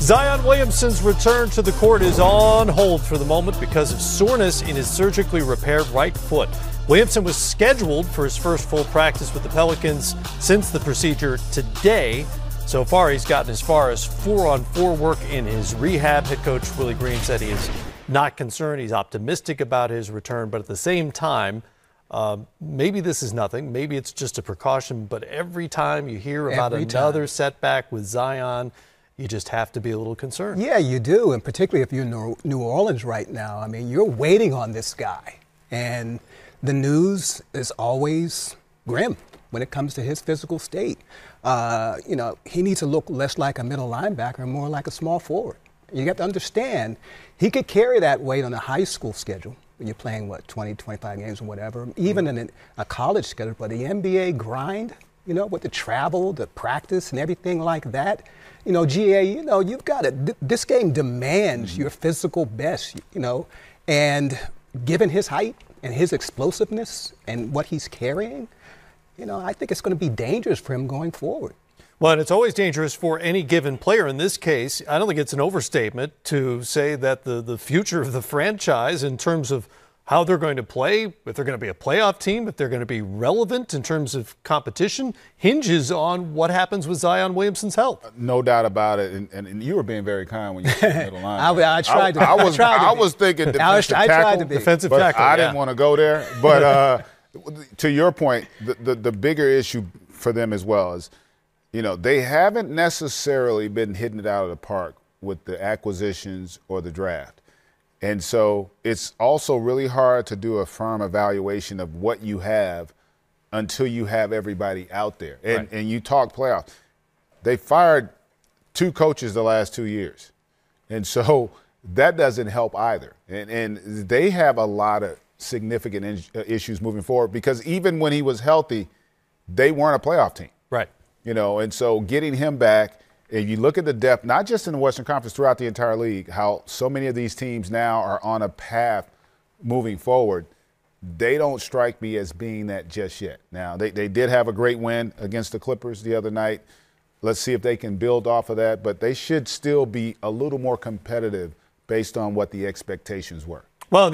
Zion Williamson's return to the court is on hold for the moment because of soreness in his surgically repaired right foot. Williamson was scheduled for his first full practice with the Pelicans since the procedure today. So far, he's gotten as far as four on four work in his rehab. Head coach Willie Green said he is not concerned. He's optimistic about his return, but at the same time, uh, maybe this is nothing. Maybe it's just a precaution. But every time you hear about Every another time. setback with Zion, you just have to be a little concerned. Yeah, you do, and particularly if you're in New- Orleans right now. I mean, you're waiting on this guy, and the news is always grim when it comes to his physical state. Uh, you know, he needs to look less like a middle linebacker and more like a small forward. You have to understand, he could carry that weight on a high school schedule when you're playing, what, 20, 25 games or whatever, even in a college schedule, but the NBA grind, you know, with the travel, the practice, and everything like that. You know, GA, you know, you've got it. This game demands mm-hmm. your physical best, you know, and given his height and his explosiveness and what he's carrying, you know, I think it's going to be dangerous for him going forward. Well, and it's always dangerous for any given player. In this case, I don't think it's an overstatement to say that the, the future of the franchise, in terms of how they're going to play, if they're going to be a playoff team, if they're going to be relevant in terms of competition, hinges on what happens with Zion Williamson's health. No doubt about it. And, and, and you were being very kind when you said middle line. I, I tried to. I, was, tried to I was thinking defensive I, was, I tackle. tried to be. Defensive but tackle. I yeah. didn't want to go there. But uh, to your point, the, the, the bigger issue for them as well is, you know, they haven't necessarily been hitting it out of the park with the acquisitions or the draft. And so it's also really hard to do a firm evaluation of what you have until you have everybody out there. And, Right. and you talk playoffs. They fired two coaches the last two years. And so that doesn't help either. And, and they have a lot of significant in, uh, issues moving forward because even when he was healthy, they weren't a playoff team. Right. You know, and so getting him back, if you look at the depth, not just in the Western Conference, throughout the entire league, how so many of these teams now are on a path moving forward, they don't strike me as being that just yet. Now, they, they did have a great win against the Clippers the other night. Let's see if they can build off of that, but they should still be a little more competitive based on what the expectations were. Well,